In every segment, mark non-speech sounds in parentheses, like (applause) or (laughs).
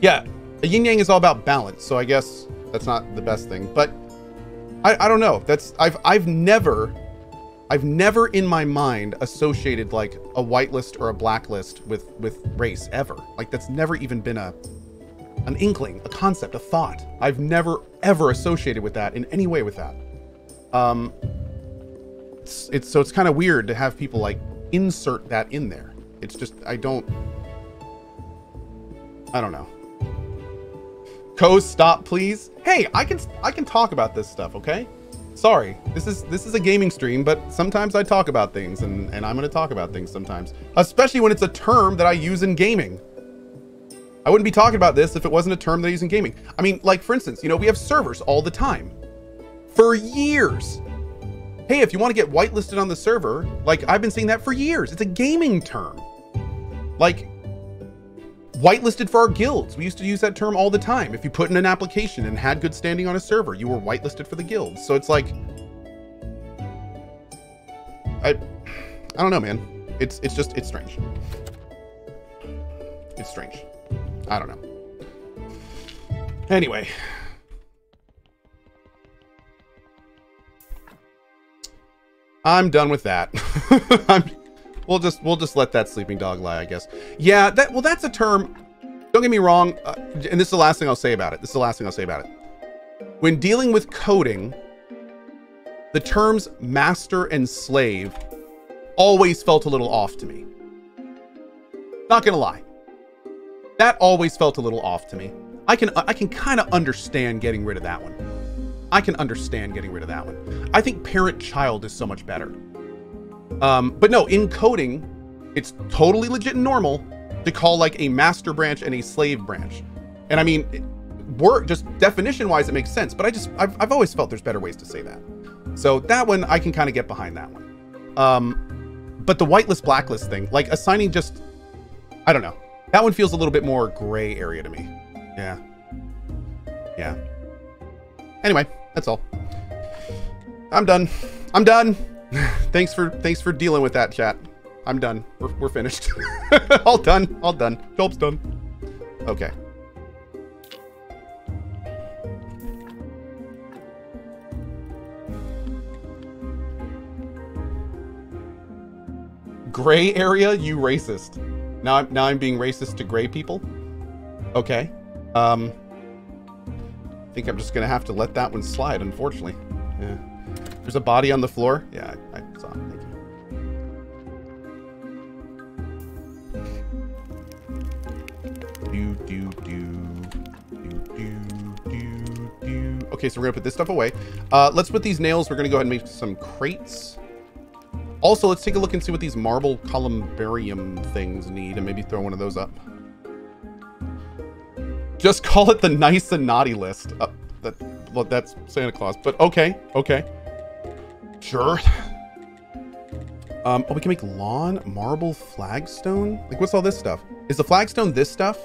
Yeah, a yin yang is all about balance, so I guess that's not the best thing. But I, I don't know. That's I've I've never I've never in my mind associated like a whitelist or a blacklist with with race ever. Like that's never even been a an inkling, a concept, a thought. I've never ever associated with that in any way with that. Um it's, it's so it's kind of weird to have people like insert that in there. It's just I don't I don't know. Cohh stop please. Hey, I can I can talk about this stuff, okay? Sorry. This is this is a gaming stream, but sometimes I talk about things and and I'm to talk about things sometimes, especially when it's a term that I use in gaming. I wouldn't be talking about this if it wasn't a term that I use in gaming. I mean, like for instance, you know, we have servers all the time. For years. Hey, if you want to get whitelisted on the server, like I've been saying that for years. It's a gaming term. Like whitelisted for our guilds. We used to use that term all the time. If you put in an application and had good standing on a server, you were whitelisted for the guilds. So it's like I I don't know, man. It's it's just it's strange. It's strange. I don't know. Anyway. I'm done with that. (laughs) We'll just we'll just let that sleeping dog lie, I guess. Yeah, that well, that's a term. Don't get me wrong, uh, and this is the last thing I'll say about it. This is the last thing I'll say about it. When dealing with coding, the terms master and slave always felt a little off to me. Not gonna lie, that always felt a little off to me. I can I can kind of understand getting rid of that one. I can understand getting rid of that one. I think parent-child is so much better. Um, but no, in coding, it's totally legit and normal to call like a master branch and a slave branch. And I mean, work just definition wise, it makes sense. But I just, I've, I've always felt there's better ways to say that. So that one, I can kind of get behind that one. Um, but the whitelist blacklist thing, like assigning just, I don't know. That one feels a little bit more gray area to me. Yeah. Yeah. Anyway, that's all. I'm done. I'm done. (laughs) thanks for thanks for dealing with that, chat. I'm done. We're, we're finished. (laughs) all done. All done. Job's done. Okay. Gray area, you racist. Now I'm now I'm being racist to gray people. Okay. Um. I think I'm just gonna have to let that one slide, unfortunately. Yeah. There's a body on the floor. Yeah, I, saw it. Thank you. Do, do, do. Okay, so we're gonna put this stuff away. Uh, let's put these nails. We're gonna go ahead and make some crates. Also, let's take a look and see what these marble columbarium things need and maybe throw one of those up. Just call it the nice and naughty list. Uh, that, well, that's Santa Claus, but okay, okay. Sure. Um, oh, we can make lawn, marble, flagstone? Like, what's all this stuff? Is the flagstone this stuff?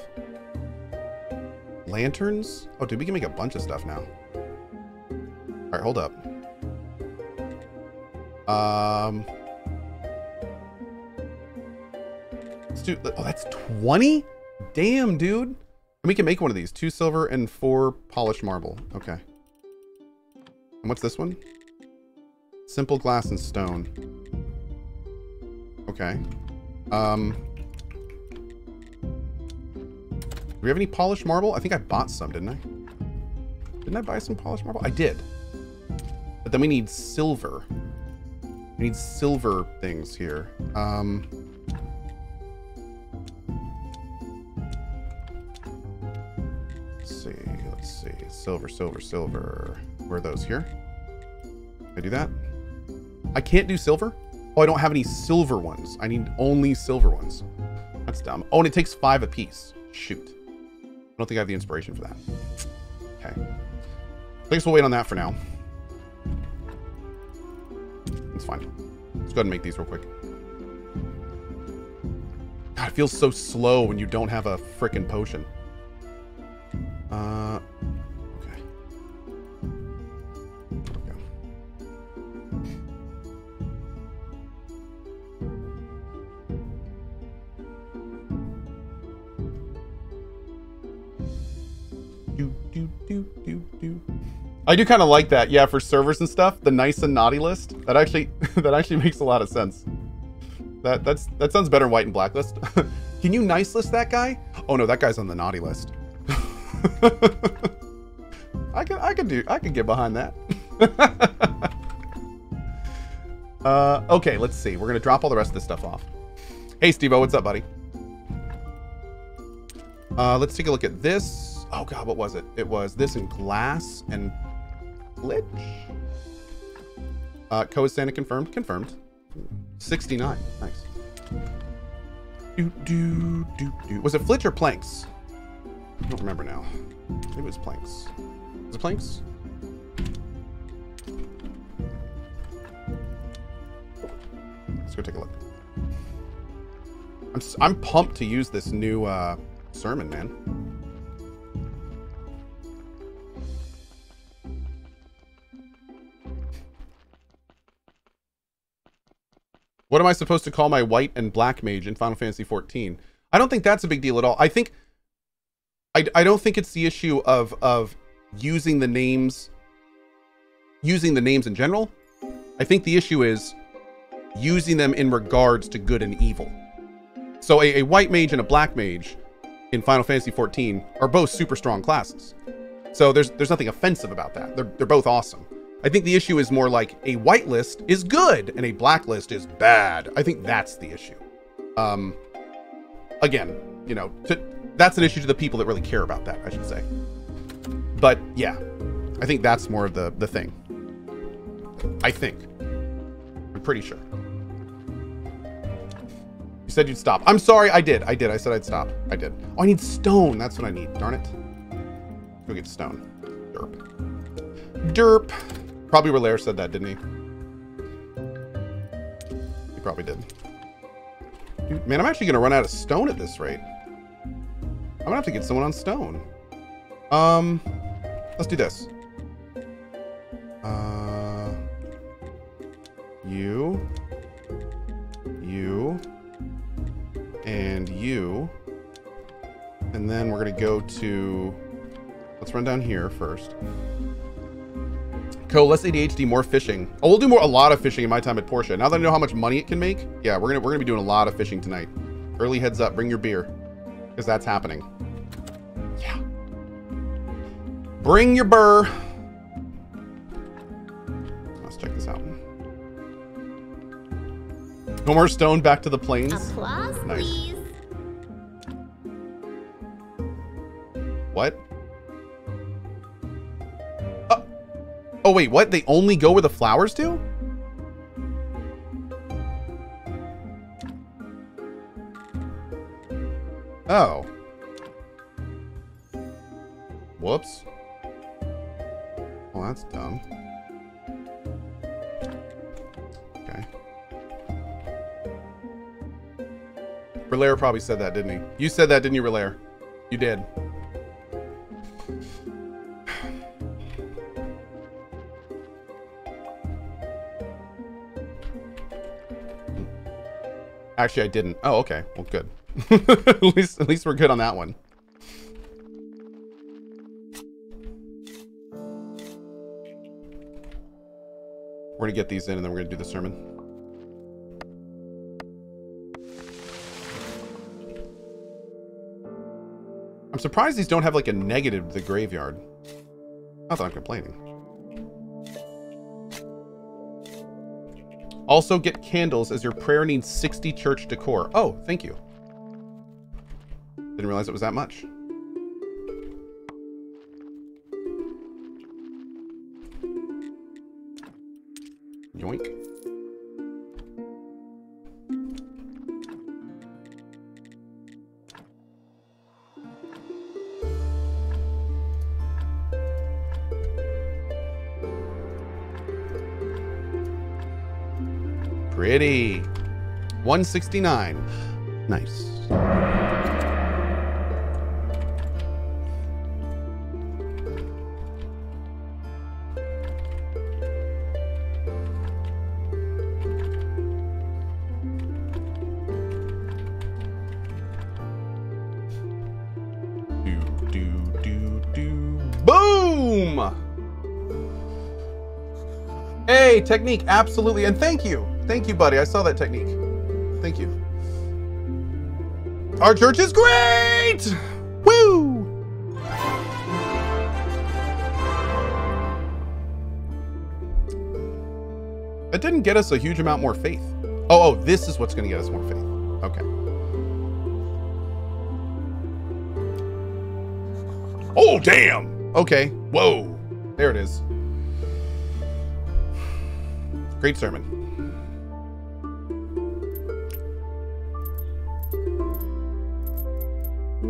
Lanterns? Oh, dude, we can make a bunch of stuff now. All right, hold up. Um... Let's do... Oh, that's 20? Damn, dude. And we can make one of these. Two silver and four polished marble. Okay. And what's this one? Simple glass and stone. Okay. Um. Do we have any polished marble? I think I bought some, didn't I? Didn't I buy some polished marble? I did. But then we need silver. We need silver things here. Um. Let's see. Let's see. Silver, silver, silver. Where are those here? Can I do that? I can't do silver? Oh, I don't have any silver ones. I need only silver ones. That's dumb. Oh, and it takes five apiece. Shoot. I don't think I have the inspiration for that. Okay. I guess we'll wait on that for now. It's fine. Let's go ahead and make these real quick. God, it feels so slow when you don't have a freaking potion. I do kind of like that. Yeah, for servers and stuff, the nice and naughty list. That actually (laughs) that actually makes a lot of sense. That that's that sounds better in white and black list. (laughs) Can you nice list that guy? Oh no, that guy's on the naughty list. (laughs) I can I can do I can get behind that. uh, okay, let's see. We're gonna drop all the rest of this stuff off. Hey, Steve what's up, buddy? Uh, let's take a look at this. Oh god, what was it? It was this in glass and flitch. Uh, Santa confirmed. Confirmed. 69. Nice. Do, do, do, do. Was it flitch or planks? I don't remember now. Maybe it was planks. Was it planks? Let's go take a look. I'm, I'm pumped to use this new uh, sermon, man. What am I supposed to call my white and black mage in Final Fantasy XIV? I don't think that's a big deal at all. I think I, I don't think it's the issue of of using the names using the names in general. I think the issue is using them in regards to good and evil. So a, a white mage and a black mage in Final Fantasy XIV are both super strong classes. So there's there's nothing offensive about that. They're they're both awesome. I think the issue is more like a whitelist is good and a blacklist is bad. I think that's the issue. Um, again, you know, to, that's an issue to the people that really care about that, I should say. But yeah, I think that's more of the the thing. I think. I'm pretty sure. You said you'd stop. I'm sorry, I did. I did. I said I'd stop. I did. Oh, I need stone. That's what I need. Darn it. Go get stone. Derp. Derp. Probably Relaire said that, didn't he? He probably did. Dude, man, I'm actually going to run out of stone at this rate. I'm going to have to get someone on stone. Um, let's do this. Uh, you, you, and you. And then we're going to go to... Let's run down here first. Cohh, less ADHD, more fishing. Oh, we'll do more a lot of fishing in my time at Portia. Now that I know how much money it can make, yeah, we're gonna we're gonna be doing a lot of fishing tonight. Early heads up, bring your beer. Because that's happening. Yeah. Bring your burr. Let's check this out. No more stone back to the plains. Applause, nice. please. What? Oh, wait, what? They only go where the flowers do? Oh. Whoops. Well, that's dumb. Okay. Relaire probably said that, didn't he? You said that, didn't you, Relaire? You did. Actually, I didn't. Oh, okay. Well, good. (laughs) at least, at least we're good on that one. We're gonna get these in and then we're gonna do the sermon. I'm surprised these don't have like a negative the graveyard. Not that I'm complaining. Also get candles as your prayer needs 60 church decor. Oh, thank you. Didn't realize it was that much. Pretty. 169. Nice. do do do Boom! Hey, technique, absolutely. And thank you. Thank you, buddy. I saw that technique. Thank you. Our church is great! Woo! It didn't get us a huge amount more faith. Oh, oh, this is what's going to get us more faith. Okay. Oh, damn! Okay. Whoa. There it is. Great sermon.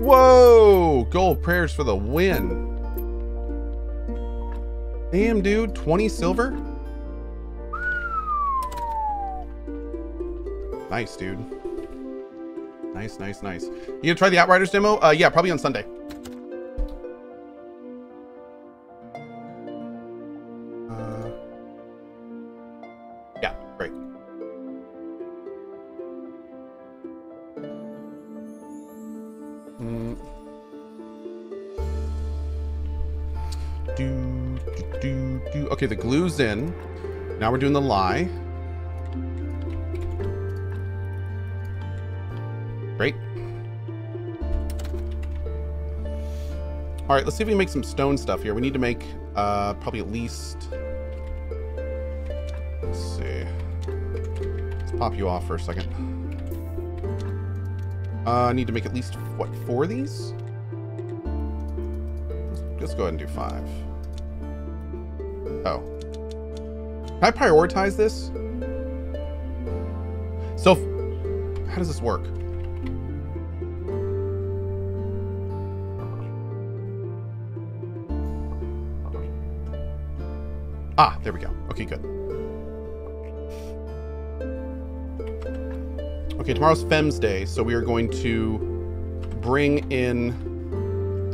Whoa! Gold prayers for the win. Damn, dude. 20 silver? Nice, dude. Nice, nice, nice. You gonna try the Outriders demo? Uh, yeah, probably on Sunday. Glue's in. Now we're doing the lie. Great. All right, let's see if we can make some stone stuff here. We need to make uh, probably at least... Let's see. Let's pop you off for a second. Uh, I need to make at least, what, four of these? Let's, let's go ahead and do five. Oh. Can I prioritize this? So, how does this work? Ah, there we go. Okay, good. Okay, tomorrow's Femmes Day, so we are going to bring in,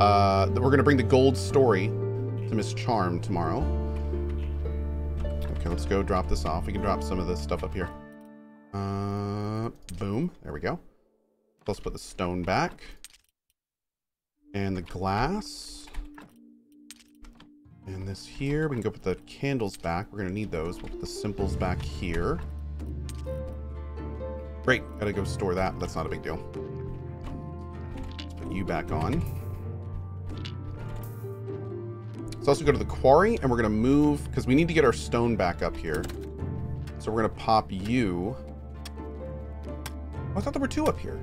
uh, we're going to bring the gold story to Miss Charm tomorrow. Let's go drop this off. We can drop some of this stuff up here. Uh, boom. There we go. Let's put the stone back. And the glass. And this here, we can go put the candles back. We're gonna need those. We'll put the simples back here. Great, gotta go store that. That's not a big deal. Let's put you back on. Also go to the quarry, and we're gonna move, because we need to get our stone back up here. So we're gonna pop you. Oh, I thought there were two up here.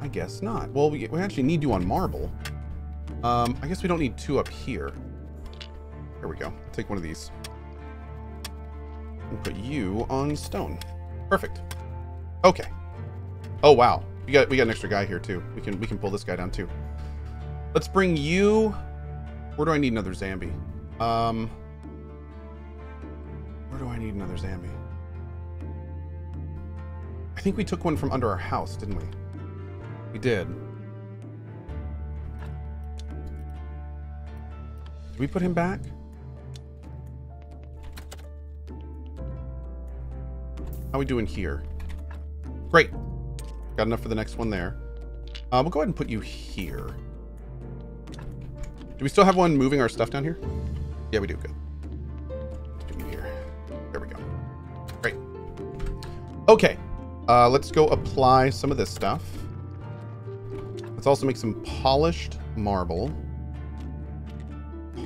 I guess not. Well, we, we actually need you on marble. Um, I guess we don't need two up here. There we go. Take one of these. And put you on stone. Perfect. Okay. Oh wow. We got we got an extra guy here too. We can we can pull this guy down too. Let's bring you. Where do I need another Zambi? Um. Where do I need another Zambi? I think we took one from under our house, didn't we? We did. Did we put him back? How are we doing here? Great. Got enough for the next one there. Uh, we'll go ahead and put you here. Do we still have one moving our stuff down here? Yeah, we do. Good. Here. There we go. Great. Okay. Uh, let's go apply some of this stuff. Let's also make some polished marble.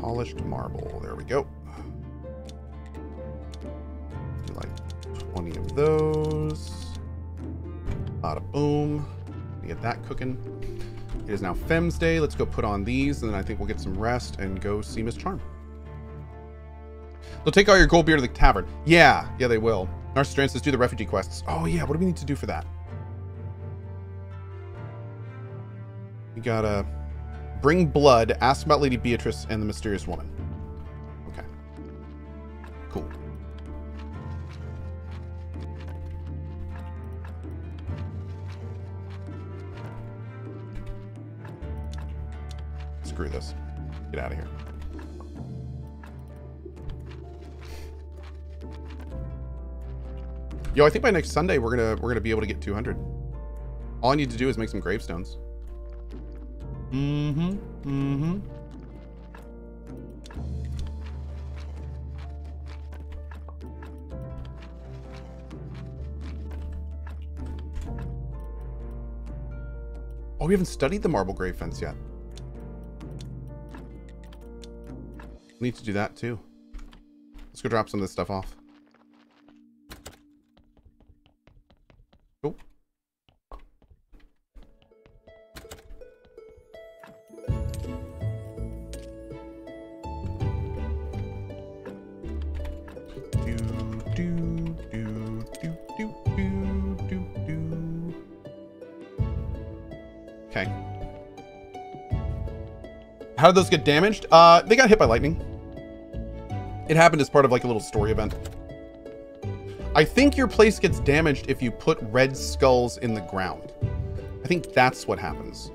Polished marble. There we go. Cooking. It is now Fem's Day. Let's go put on these, and then I think we'll get some rest and go see Miss Charm. They'll take all your gold beer to the tavern. Yeah, yeah, they will. Narcissus says, do the refugee quests. Oh, yeah, what do we need to do for that? We gotta bring blood, ask about Lady Beatrice and the mysterious woman. Screw this. Get out of here. Yo, I think by next Sunday we're gonna we're gonna be able to get 200. All I need to do is make some gravestones. Mm-hmm. Mm-hmm. Oh, we haven't studied the marble grave fence yet. Need to do that too. Let's go drop some of this stuff off. Okay. How did those get damaged? Uh, they got hit by lightning. It happened as part of like a little story event. I think your place gets damaged if you put red skulls in the ground. I think that's what happens.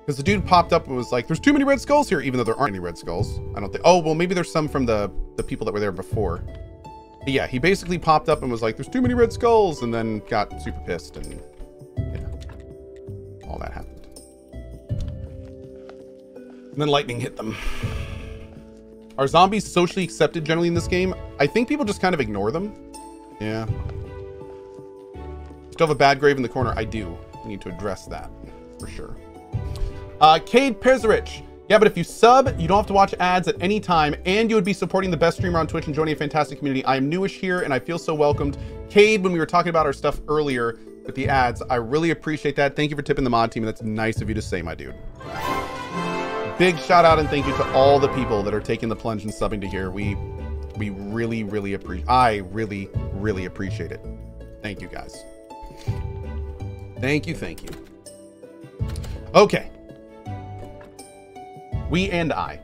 Because the dude popped up and was like, there's too many red skulls here, even though there aren't any red skulls. I don't think, oh, well, maybe there's some from the, the people that were there before. But yeah, he basically popped up and was like, there's too many red skulls, and then got super pissed, and yeah, all that happened. And then lightning hit them. Are zombies socially accepted generally in this game? I think people just kind of ignore them. Yeah. Still have a bad grave in the corner. I do. We need to address that for sure. Uh, Cade Perzerich. Yeah, but if you sub, you don't have to watch ads at any time, and you would be supporting the best streamer on Twitch and joining a fantastic community. I am newish here, and I feel so welcomed. Cade, when we were talking about our stuff earlier with the ads, I really appreciate that. Thank you for tipping the mod team. That's nice of you to say, my dude. Big shout out and thank you to all the people that are taking the plunge and subbing to here. We we really, really appreciate I really, really appreciate it. Thank you guys. Thank you, thank you. Okay. We and I.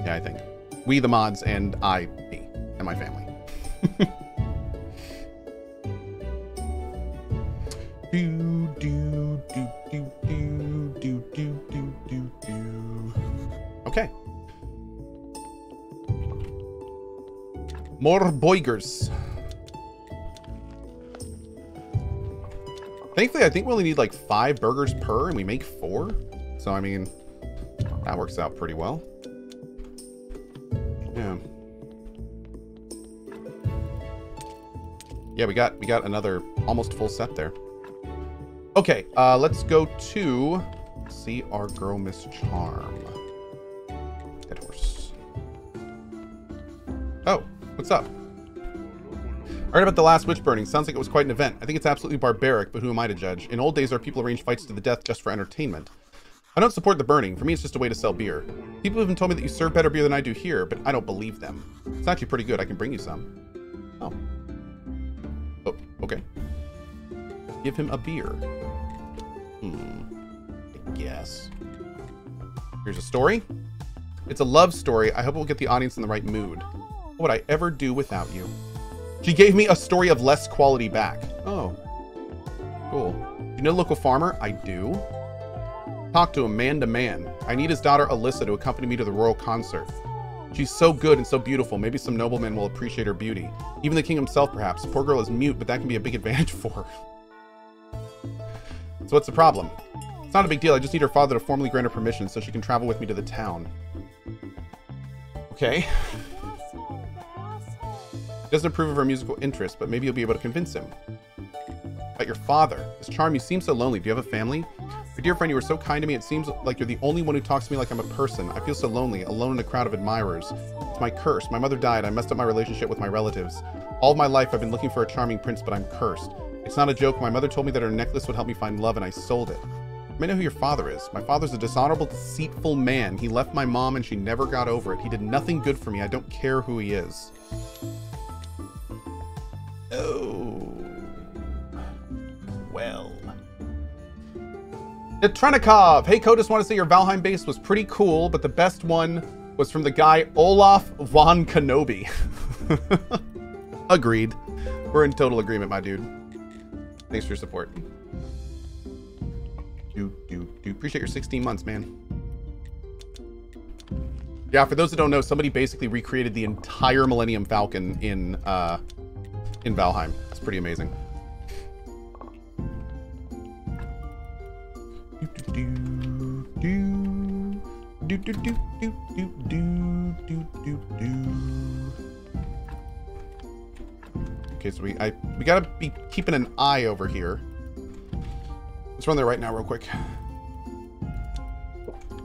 Yeah, I think. We the mods and I me and my family. (laughs) do do More boigers. Thankfully, I think we only need like five burgers per, and we make four. So, I mean, that works out pretty well. Yeah. Yeah, we got we got another almost full set there. Okay, uh, let's go to see our girl Miss Charm. What's up? I heard about the last witch burning. Sounds like it was quite an event. I think it's absolutely barbaric, but who am I to judge? In old days, our people arranged fights to the death just for entertainment. I don't support the burning. For me, it's just a way to sell beer. People even told me that you serve better beer than I do here, but I don't believe them. It's actually pretty good. I can bring you some. Oh. Oh, okay. Give him a beer. Hmm. I guess. Here's a story. It's a love story. I hope it will get the audience in the right mood. What would I ever do without you? She gave me a story of less quality back. Oh. Cool. You know local farmer? I do. Talk to him man to man. I need his daughter Alyssa to accompany me to the royal concert. She's so good and so beautiful. Maybe some nobleman will appreciate her beauty. Even the king himself, perhaps. Poor girl is mute, but that can be a big advantage (laughs) for her. So what's the problem? It's not a big deal. I just need her father to formally grant her permission so she can travel with me to the town. Okay. Doesn't approve of her musical interest, but maybe you'll be able to convince him. About your father. His charm, you seem so lonely. Do you have a family? My dear friend, you were so kind to me. It seems like you're the only one who talks to me like I'm a person. I feel so lonely, alone in a crowd of admirers. It's my curse. My mother died. I messed up my relationship with my relatives. All my life, I've been looking for a charming prince, but I'm cursed. It's not a joke. My mother told me that her necklace would help me find love, and I sold it. May know who your father is. My father's a dishonorable, deceitful man. He left my mom, and she never got over it. He did nothing good for me. I don't care who he is. Oh. Well. Etronikov! Hey, Code, just want to say your Valheim base was pretty cool, but the best one was from the guy Olaf von Kenobi. (laughs) Agreed. We're in total agreement, my dude. Thanks for your support. Do, do, do. Appreciate your 16 months, man. Yeah, for those that don't know, somebody basically recreated the entire Millennium Falcon in uh, in Valheim. It's pretty amazing. Okay, so we I we gotta be keeping an eye over here. Let's run there right now, real quick.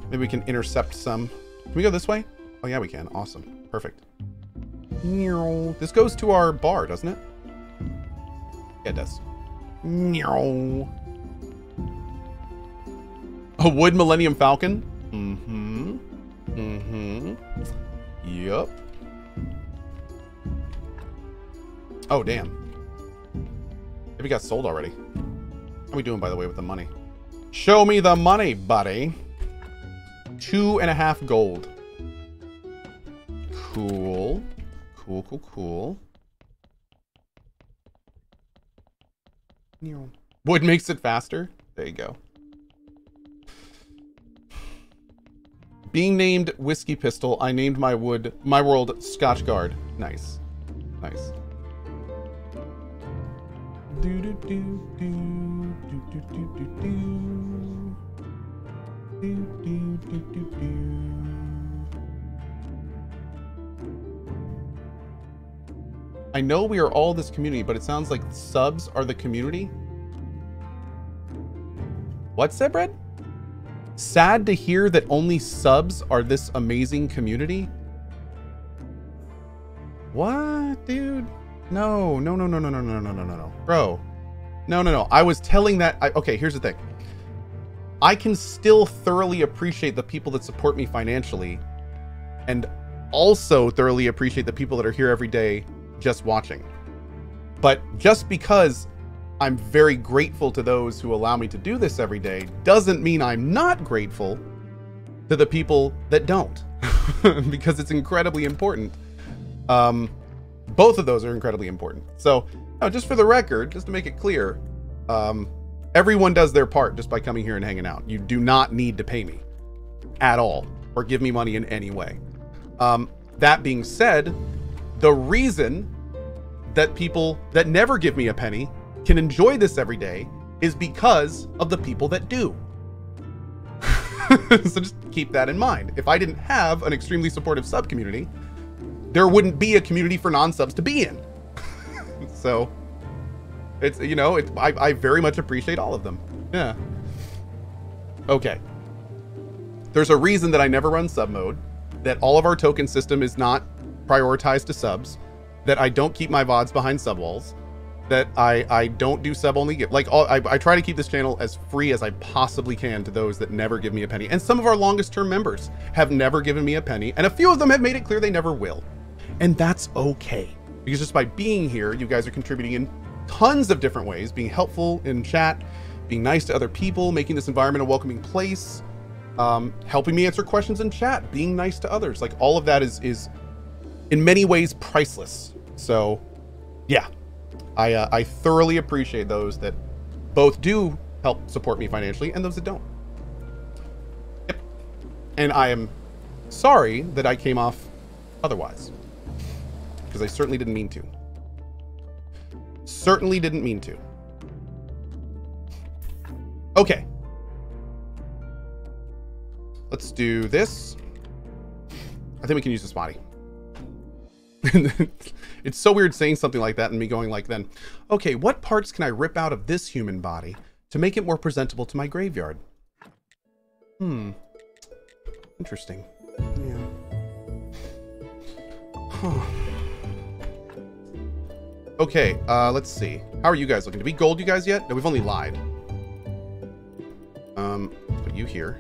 Maybe we can intercept some. Can we go this way? Oh yeah, we can. Awesome. Perfect. This goes to our bar, doesn't it? Yeah, it does. A wood Millennium Falcon? Mm-hmm. Mm-hmm. Yup. Oh, damn. Maybe got sold already. How are we doing, by the way, with the money? Show me the money, buddy. Two and a half gold. Cool. Cool, cool, cool. Wood makes it faster. There you go. Being named Whiskey Pistol, I named my wood, my world, Scotch Guard. Nice. Nice. Do do do do do do do do do do do do do do. I know we are all this community, but it sounds like subs are the community. What, Sebred? Sad to hear that only subs are this amazing community? What, dude? No, no, no, no, no, no, no, no, no, no, no. Bro. No, no, no. I was telling that... I, okay, here's the thing. I can still thoroughly appreciate the people that support me financially and also thoroughly appreciate the people that are here every day just watching. But just because I'm very grateful to those who allow me to do this every day doesn't mean I'm not grateful to the people that don't, (laughs) because it's incredibly important. Um, both of those are incredibly important. So, now, just for the record, just to make it clear, um, everyone does their part just by coming here and hanging out. You do not need to pay me at all or give me money in any way. Um, that being said, the reason that people that never give me a penny can enjoy this every day is because of the people that do. (laughs) so just keep that in mind. If I didn't have an extremely supportive sub community, there wouldn't be a community for non-subs to be in. (laughs) so it's you know, I, I very much appreciate all of them. Yeah. Okay. There's a reason that I never run sub mode, that all of our token system is not prioritized to subs, that I don't keep my VODs behind sub walls, that I, I don't do sub only like all I, I try to keep this channel as free as I possibly can to those that never give me a penny. And some of our longest term members have never given me a penny, and a few of them have made it clear they never will. And that's okay. Because just by being here, you guys are contributing in tons of different ways, being helpful in chat, being nice to other people, making this environment a welcoming place, um, helping me answer questions in chat, being nice to others. Like all of that is is in many ways priceless. So, yeah, I uh, I thoroughly appreciate those that both do help support me financially and those that don't. Yep. And I am sorry that I came off otherwise because I certainly didn't mean to. Certainly didn't mean to. Okay. Let's do this. I think we can use this spotty. (laughs) it's so weird saying something like that and me going like then, okay, what parts can I rip out of this human body to make it more presentable to my graveyard? Hmm. Interesting. Yeah. Huh. Okay, uh, let's see. How are you guys looking? Do we gold you guys yet? No, we've only lied. Um, put you here.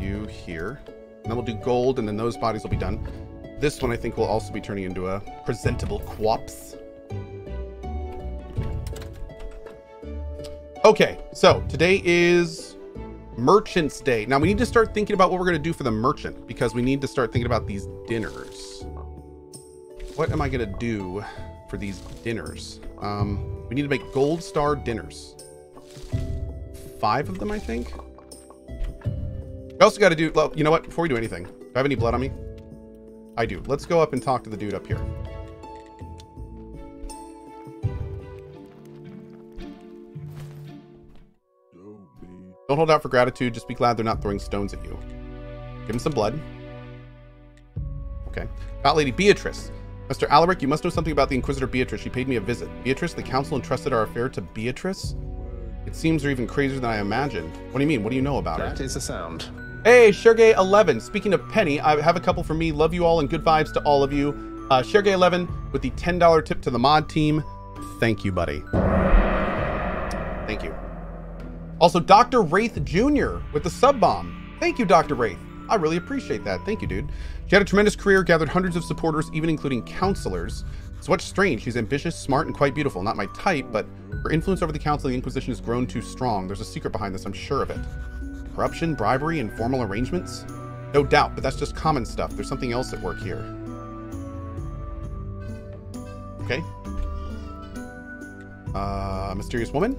You here. And then we'll do gold, and then those bodies will be done. This one I think will also be turning into a presentable quops. Okay, so today is Merchant's Day. Now we need to start thinking about what we're going to do for the merchant because we need to start thinking about these dinners. What am I going to do for these dinners? Um, we need to make gold star dinners. Five of them, I think. We also got to do, well, you know what? Before we do anything, do I have any blood on me? I do. Let's go up and talk to the dude up here. Don't hold out for gratitude. Just be glad they're not throwing stones at you. Give him some blood. Okay. Fat Lady Beatrice. Mr. Alaric, you must know something about the Inquisitor Beatrice. She paid me a visit. Beatrice, the council entrusted our affair to Beatrice? It seems they're even crazier than I imagined. What do you mean? What do you know about that her? That is a sound. Hey, Shergay11. Speaking of Penny, I have a couple for me. Love you all and good vibes to all of you. Uh, Shergay11 with the $10 tip to the mod team. Thank you, buddy. Thank you. Also, Dr. Wraith Jr. with the sub bomb. Thank you, Dr. Wraith. I really appreciate that. Thank you, dude. She had a tremendous career, gathered hundreds of supporters, even including counselors. It's what's strange. She's ambitious, smart, and quite beautiful. Not my type, but her influence over the Council of the Inquisition has grown too strong. There's a secret behind this, I'm sure of it. Corruption, bribery, and formal arrangements? No doubt, but that's just common stuff. There's something else at work here. Okay. Uh, mysterious woman?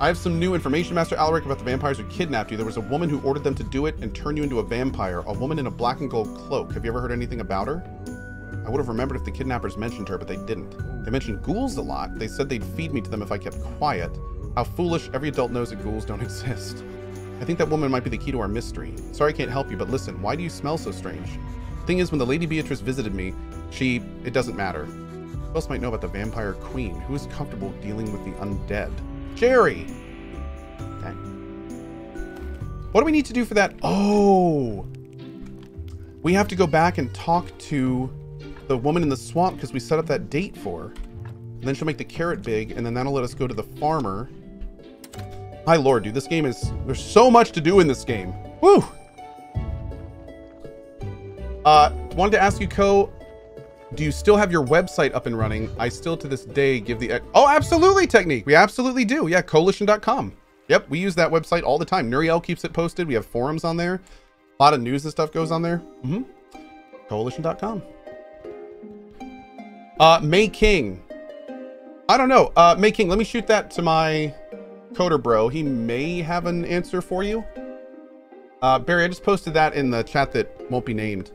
I have some new information, Master Alaric, about the vampires who kidnapped you. There was a woman who ordered them to do it and turn you into a vampire. A woman in a black and gold cloak. Have you ever heard anything about her? I would have remembered if the kidnappers mentioned her, but they didn't. They mentioned ghouls a lot. They said they'd feed me to them if I kept quiet. How foolish. Every adult knows that ghouls don't (laughs) exist. I think that woman might be the key to our mystery. Sorry I can't help you, but listen, why do you smell so strange? Thing is, when the Lady Beatrice visited me, she... it doesn't matter. Who else might know about the Vampire Queen? Who is comfortable dealing with the undead? Gerry! Okay. What do we need to do for that? Oh! We have to go back and talk to the woman in the swamp because we set up that date for her. And then she'll make the carrot big, and then that'll let us go to the farmer. My lord, dude, this game is... There's so much to do in this game. Woo! Uh, wanted to ask you, Cohh, do you still have your website up and running? I still to this day give the... Oh, absolutely, Technique. We absolutely do. Yeah, cohhilition.com. Yep, we use that website all the time. Nuriel keeps it posted. We have forums on there. A lot of news and stuff goes on there. Mm-hmm. Cohhilition.com. Uh, May King. I don't know. Uh, May King, let me shoot that to my coder bro. He may have an answer for you. Uh, Barry, I just posted that in the chat that won't be named.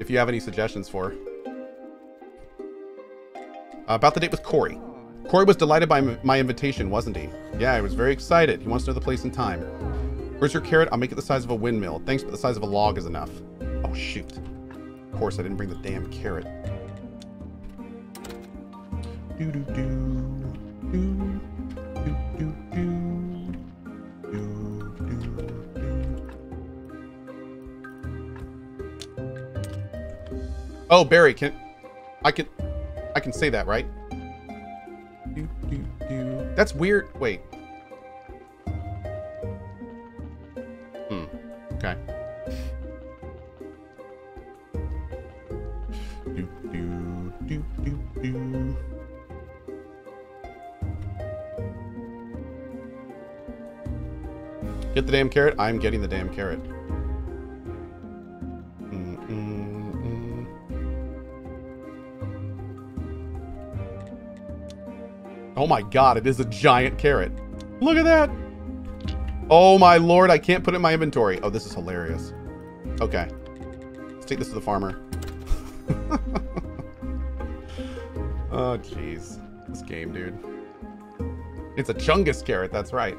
If you have any suggestions for. Uh, about the date with Corey. Corey was delighted by my invitation, wasn't he? Yeah, he was very excited. He wants to know the place and time. Where's your carrot? I'll make it the size of a windmill. Thanks, but the size of a log is enough. Oh, shoot. Of course, I didn't bring the damn carrot. Do do do. Oh, Barry, can I can I can say that, right? Do, do, do. That's weird. Wait. Hmm. Okay. Do, do, do, do, do. Get the damn carrot? I'm getting the damn carrot. Oh my god, it is a giant carrot. Look at that. Oh my lord, I can't put it in my inventory. Oh, this is hilarious. Okay. Let's take this to the farmer. (laughs) oh, jeez. This game, dude. It's a Chungus carrot, that's right.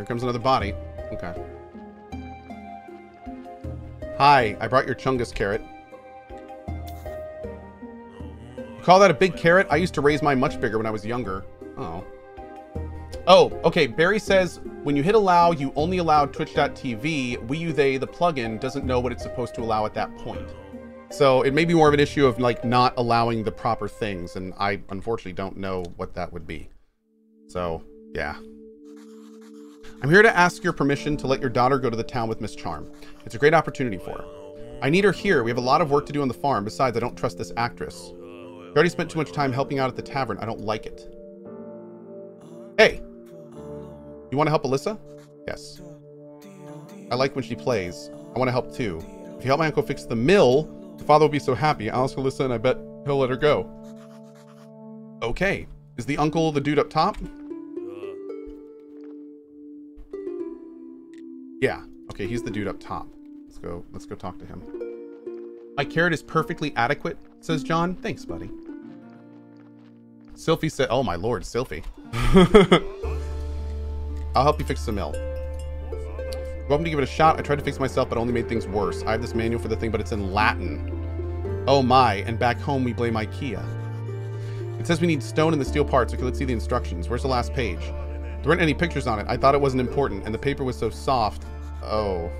Here comes another body. Okay. Hi, I brought your Chungus carrot. You call that a big carrot? I used to raise mine much bigger when I was younger. Oh. Oh, okay. Barry says when you hit allow, you only allow twitch.tv. Wii U They, the plugin, doesn't know what it's supposed to allow at that point. So it may be more of an issue of like not allowing the proper things, and I unfortunately don't know what that would be. So, yeah. I'm here to ask your permission to let your daughter go to the town with Miss Charm. It's a great opportunity for her. I need her here. We have a lot of work to do on the farm. Besides, I don't trust this actress. You already spent too much time helping out at the tavern. I don't like it. Hey! You want to help Alyssa? Yes. I like when she plays. I want to help too. If you help my uncle fix the mill, the father will be so happy. I'll ask Alyssa and I bet he'll let her go. Okay. Is the uncle the dude up top? Yeah. Okay, he's the dude up top. Let's go. Let's go talk to him. My carrot is perfectly adequate, says John. Thanks, buddy. Sylphie said, "Oh my lord, Sylphie." (laughs) I'll help you fix the mill. Welcome to give it a shot. I tried to fix myself, but only made things worse. I have this manual for the thing, but it's in Latin. Oh my, and back home we blame IKEA. It says we need stone and the steel parts. Okay, let's see the instructions. Where's the last page? There weren't any pictures on it. I thought it wasn't important, and the paper was so soft. Oh.